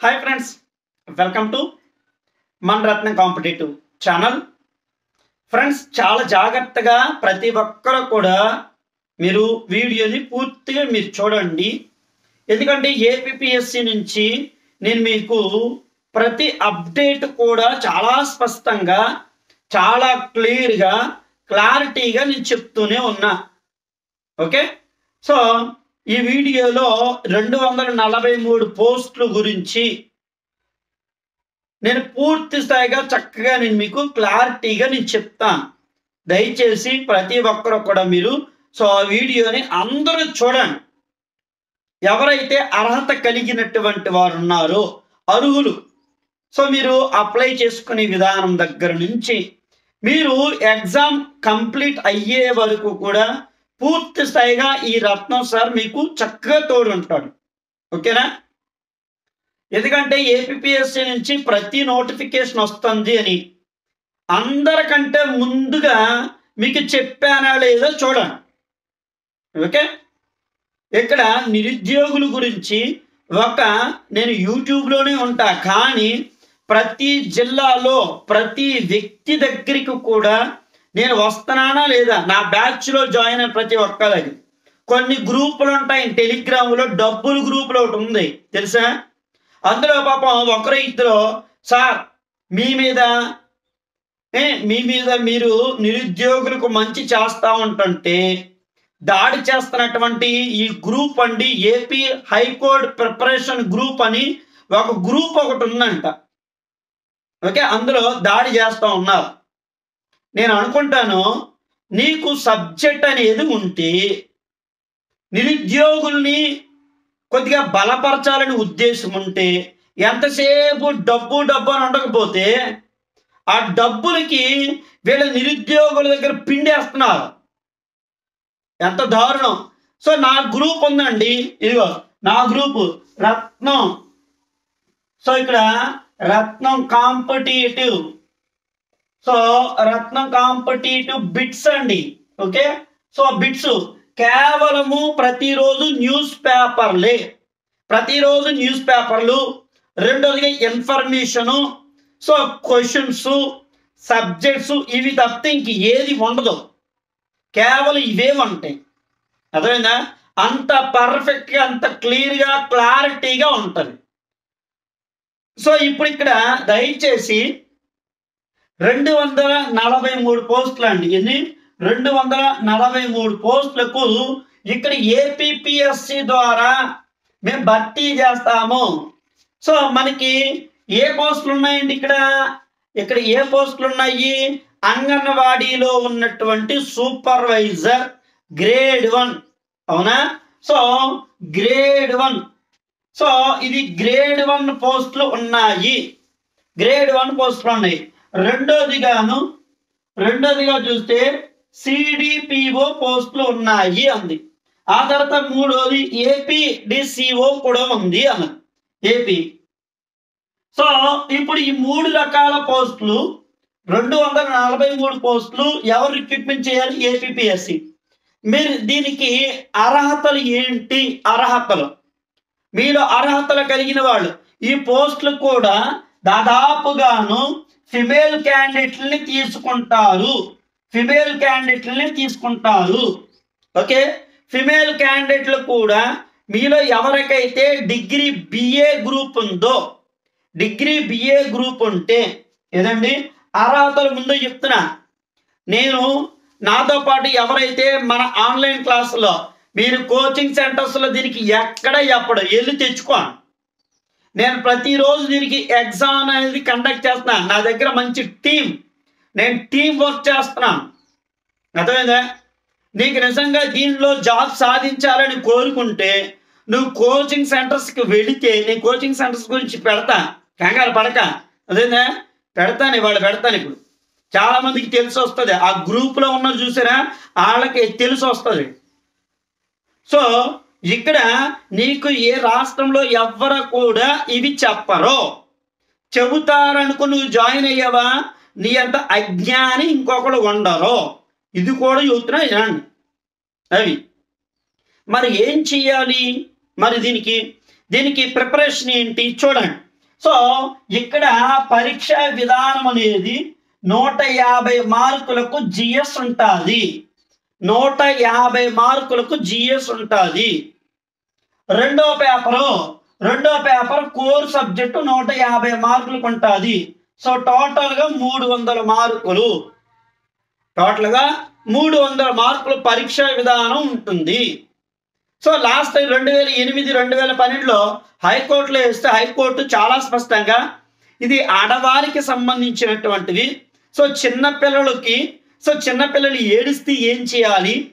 Hi friends welcome to మన రత్నం competitive channel friends చాలా జాగ్రత్తగా ప్రతి ఒక్కరు కూడా మీరు వీడియోని పూర్తిగా మీరు చూడండి. ఎందుకంటే ఏపీఎస్సి నుంచి నేను మీకు ప్రతి అప్డేట్ కూడా చాలా స్పష్టంగా చాలా క్లియర్గా క్లారిటీగా నేను చెప్తూనే ఉన్నా. ఓకే సో ఈ వీడియోలో రెండు వందల నలభై మూడు పోస్ట్లు గురించి నేను పూర్తి స్థాయిగా చక్కగా నేను మీకు క్లారిటీగా నేను చెప్తాను దయచేసి ప్రతి ఒక్కరు కూడా మీరు సో ఆ వీడియోని అందరూ చూడండి. ఎవరైతే అర్హత కలిగినటువంటి వారు ఉన్నారో అర్హులు. సో మీరు అప్లై చేసుకునే విధానం దగ్గర నుంచి మీరు ఎగ్జామ్ కంప్లీట్ అయ్యే వరకు కూడా పూర్తి స్థాయిగా ఈ రత్నం సార్ మీకు చక్కగా తోడు ఉంటాడు. ఓకేనా? ఎందుకంటే ఏపీఎస్సి నుంచి ప్రతి నోటిఫికేషన్ వస్తుంది అని. అందరికంటే ముందుగా మీకు చెప్పానా లేదో చూడండి ఓకే? ఇక్కడ నిరుద్యోగుల గురించి ఒక నేను యూట్యూబ్లోనే ఉంటా కానీ ప్రతి జిల్లాలో ప్రతి వ్యక్తి దగ్గరికి కూడా నేను వస్తున్నానా లేదా? నా బ్యాచ్లో జాయిన్ అయిన ప్రతి ఒక్కరికి కొన్ని గ్రూపులు ఉంటాయి టెలిగ్రామ్లో డబ్బులు గ్రూపులు ఒకటి ఉంది. తెలుసా? అందులో పాపం ఒకరు ఇద్దరు సార్ మీ మీద ఏ, మీ మీద మీరు నిరుద్యోగులకు మంచి చేస్తా ఉంటుంటే దాడి చేస్తున్నటువంటి ఈ గ్రూప్ అండి ఏపీ హైకోర్టు ప్రిపరేషన్ గ్రూప్ అని ఒక గ్రూప్ ఒకటి ఉందంట. ఓకే? అందులో దాడి చేస్తూ ఉన్నారు. నేను అనుకుంటాను నీకు సబ్జెక్ట్ అనేది ఉంటే నిరుద్యోగుల్ని కొద్దిగా బలపరచాలని ఉద్దేశం ఉంటే ఎంతసేపు డబ్బు డబ్బు అని ఉండకపోతే ఆ డబ్బులకి వీళ్ళ నిరుద్యోగుల దగ్గర పిండేస్తున్నారు. ఎంత దారుణం. సో నా గ్రూప్ ఉందండి. ఇదిగో నా గ్రూప్ రత్నం. సో ఇక్కడ Ratnam competitive. So Ratnam competitive bits అండి. ఓకే సో బిట్స్ కేవలము ప్రతిరోజు న్యూస్ పేపర్లే. ప్రతిరోజు న్యూస్ పేపర్లు రెండోదిగా ఇన్ఫర్మేషను సో క్వశ్చన్స్ సబ్జెక్ట్స్ ఇవి తప్పితే ఇంక ఏది ఉండదు. కేవలం ఇవే ఉంటాయి. అర్థమైందా? అంత పర్ఫెక్ట్గా అంత క్లియర్గా క్లారిటీగా ఉంటుంది. సో ఇప్పుడు ఇక్కడ దయచేసి రెండు వందల నలభై మూడు పోస్టులు అండి ఎన్ని? రెండు వందల నలభై మూడు పోస్టులకు ఇక్కడ ఏపీఎస్సి ద్వారా మేము భర్తీ చేస్తాము. సో మనకి ఏ పోస్టులు ఉన్నాయండి ఇక్కడ? ఇక్కడ ఏ పోస్టులు ఉన్నాయి? అంగన్వాడీలో ఉన్నటువంటి సూపర్వైజర్ గ్రేడ్ వన్. అవునా? So grade one. సో ఇది గ్రేడ్ వన్ పోస్టులు ఉన్నాయి. గ్రేడ్ వన్ పోస్టులు ఉన్నాయి. రెండోదిగాను రెండోదిగా చూస్తే సిడిపిఓ పోస్టులు ఉన్నాయి అంది. ఆ తర్వాత మూడోది ఏపీ డిసిఓ కూడా ఉంది అన్న ఏపీ సో ఇప్పుడు ఈ మూడు రకాల పోస్టులు రెండు వందల నలభై మూడు పోస్టులు ఎవరు రిక్రూట్మెంట్ చేయాలి? ఏపీఎస్సి మీరు దీనికి అర్హతలు ఏంటి? అర్హతలు. మీరు అర్హతలు కలిగిన వాళ్ళు. ఈ పోస్టులు కూడా దాదాపుగాను ఫిమేల్ క్యాండిడేట్లని తీసుకుంటారు. ఫిమేల్ క్యాండిడేట్లని తీసుకుంటారు. ఓకే? ఫిమేల్ క్యాండిడేట్లు కూడా మీలో ఎవరికైతే డిగ్రీ బిఏ గ్రూప్ ఉందో డిగ్రీ బిఏ గ్రూప్ ఉంటే ఏదండి? అర్హతలు ముందు చెప్తున్నా. నేను నాతో పాటు ఎవరైతే మన ఆన్లైన్ క్లాసులో మీరు కోచింగ్ సెంటర్స్లో దీనికి ఎక్కడ చెప్పడం వెళ్ళి తెచ్చుకోండి నేను ప్రతిరోజు దీనికి ఎగ్జామ్ అనేది కండక్ట్ చేస్తున్నాను నా దగ్గర మంచి టీం నేను టీం వర్క్ చేస్తున్నాను. అర్థమైందా? నీకు నిజంగా దీనిలో జాబ్ సాధించాలని కోరుకుంటే నువ్వు కోచింగ్ సెంటర్స్కి వెళితే నేను కోచింగ్ సెంటర్స్ గురించి పెడతా. కంగారు పడక. అదేనా పెడతాను ఇవాళ పెడతాను ఇప్పుడు. చాలా మందికి తెలిసి వస్తుంది. ఆ గ్రూప్లో ఉన్న చూసారా? వాళ్ళకి తెలిసి వస్తుంది. సో ఇక్కడ నీకు ఏ రాష్ట్రంలో ఎవ్వరు కూడా ఇవి చెప్పరు. చెబుతారనుకో నువ్వు జాయిన్ అయ్యావా? నీ అంత అజ్ఞాని ఇంకొకరు ఉండరు. ఇది కూడా చూస్తున్నా వినండి. అవి. మరి ఏం చెయ్యాలి? మరి దీనికి దీనికి ప్రిపరేషన్ ఏంటి? చూడండి. సో ఇక్కడ పరీక్ష విధానం అనేది నూట యాభై మార్కులకు జిఎస్ ఉంటుంది. నూట యాభై మార్కులకు జిఎస్ ఉంటుంది. రెండో పేపరు రెండో పేపర్ కోర్ సబ్జెక్టు నూట యాభై మార్కులకు ఉంటుంది సో టోటల్గా మూడు వందల మార్కులు. టోటల్గా మూడు వందల మార్కుల పరీక్షా విధానం ఉంటుంది. సో లాస్ట్ టైం రెండు వేల ఎనిమిది రెండు వేల పన్నెండులో హైకోర్టులో వేస్తే హైకోర్టు చాలా స్పష్టంగా ఇది ఆడవారికి సంబంధించినటువంటివి సో చిన్నపిల్లలకి సో చిన్నపిల్లలు ఏడిస్తే ఏం చేయాలి?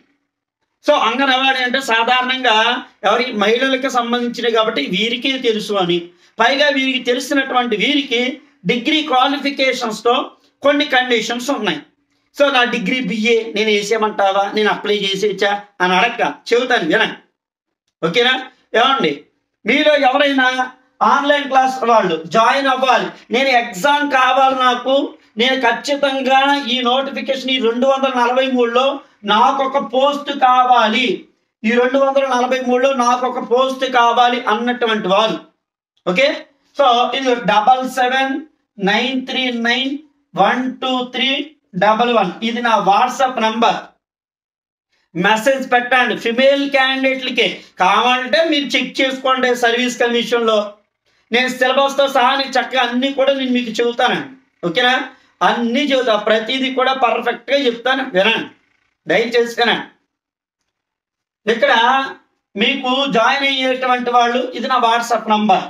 సో అంగన్వాడీ అంటే సాధారణంగా ఎవరి మహిళలకు సంబంధించినవి కాబట్టి వీరికే తెలుసు అని. పైగా వీరికి తెలిసినటువంటి వీరికి డిగ్రీ క్వాలిఫికేషన్స్తో కొన్ని కండిషన్స్ ఉన్నాయి. సో నా డిగ్రీ బిఏ నేను వేసేయమంటావా? నేను అప్లై చేసేచ్చా అని అడక్క చెబుతాను విన ఓకేనా? ఏమండి? మీలో ఎవరైనా ఆన్లైన్ క్లాస్ వాళ్ళు జాయిన్ అవ్వాలి. నేను ఎగ్జామ్ కావాలి నాకు. నేను ఖచ్చితంగా ఈ నోటిఫికేషన్ ఈ రెండు వందల నలభై మూడులో నాకు ఒక పోస్ట్ కావాలి. ఈ రెండు వందల నలభై మూడులో నాకు ఒక పోస్ట్ కావాలి అన్నటువంటి వారు. ఓకే? సో ఇది double seven nine three nine one two three double one. ఇది నా వాట్సాప్ నంబర్. మెసేజ్ పెట్టండి. ఫిమేల్ క్యాండిడేట్లకి. కావాలంటే మీరు చెక్ చేసుకోండి సర్వీస్ కమిషన్లో. నేను సిలబస్తో సహా నీకు చక్కగా అన్నీ కూడా నేను మీకు చెబుతానండి. ఓకేనా? అన్నీ చెబుతా. ప్రతిదీ కూడా పర్ఫెక్ట్గా చెప్తాను. వినండి. దయచేసి వినండి ఇక్కడ మీకు జాయిన్ అయ్యేటువంటి వాళ్ళు ఇది నా వాట్సాప్ నంబర్.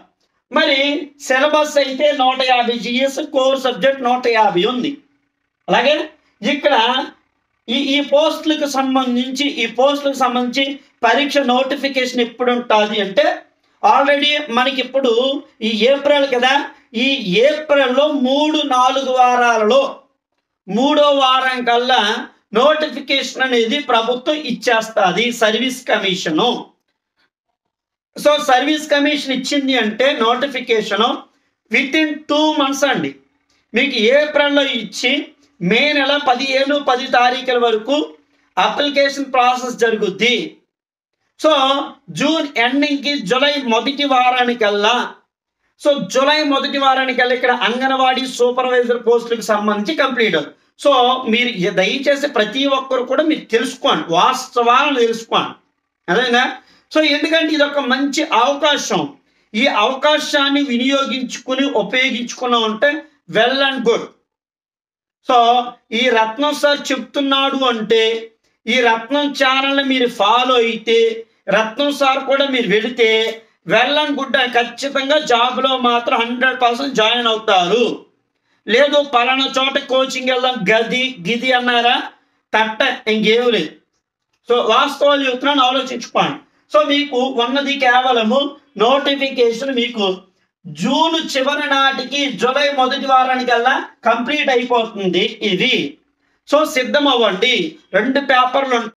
మరి సిలబస్ అయితే నూట యాభై జిఎస్ కోర్ సబ్జెక్ట్ నూట యాభై ఉంది. అలాగే ఇక్కడ ఈ ఈ పోస్టులకు సంబంధించి ఈ పోస్టులకు సంబంధించి పరీక్ష నోటిఫికేషన్ ఎప్పుడు ఉంటుంది అంటే ఆల్రెడీ మనకి ఇప్పుడు ఈ ఏప్రిల్ కదా ఈ ఏప్రిల్లో మూడు నాలుగు వారాలలో మూడో వారం కల్లా నోటిఫికేషన్ అనేది ప్రభుత్వం ఇచ్చేస్తుంది service commission. So service commission ఇచ్చింది అంటే notification within two months అండి. మీకు ఏప్రిల్లో ఇచ్చి మే నెల పదిహేను పది తారీఖుల వరకు అప్లికేషన్ ప్రాసెస్ జరుగుద్ది. సో జూన్ ఎండింగ్కి జూలై మొదటి వారానికల్లా సో జూలై మొదటి వారానికల్లా ఇక్కడ అంగన్వాడీ సూపర్వైజర్ పోస్టులకు సంబంధించి కంప్లీట్ సో మీరు దయచేసి ప్రతి ఒక్కరు కూడా మీరు తెలుసుకోండి. వాస్తవాలను తెలుసుకోండి. అదేనా సో ఎందుకంటే ఇది ఒక మంచి అవకాశం. ఈ అవకాశాన్ని వినియోగించుకుని ఉపయోగించుకున్నాం అంటే వెల్ అండ్ గుడ్. సో ఈ రత్నం సార్ చెప్తున్నాడు అంటే ఈ రత్నం ఛానల్ని మీరు ఫాలో అయితే రత్నం సార్ కూడా మీరు వెళితే వెల్ అండ్ గుడ్ అని ఖచ్చితంగా జాబ్లో మాత్రం హండ్రెడ్ పర్సెంట్ జాయిన్ అవుతారు. లేదు పలానా చోట కోచింగ్ వెళ్దాం. గది గిది అన్నారా? తట్ట ఇంకేమి లేదు. సో వాస్తవాలు చెప్తున్నాను ఆలోచించుకోండి. సో మీకు ఉన్నది కేవలము నోటిఫికేషన్ మీకు జూన్ చివరి నాటికి జూలై మొదటి వారానికల్లా కంప్లీట్ అయిపోతుంది ఇది. సో సిద్ధం అవ్వండి రెండు పేపర్లు